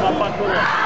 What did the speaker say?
Apaturou.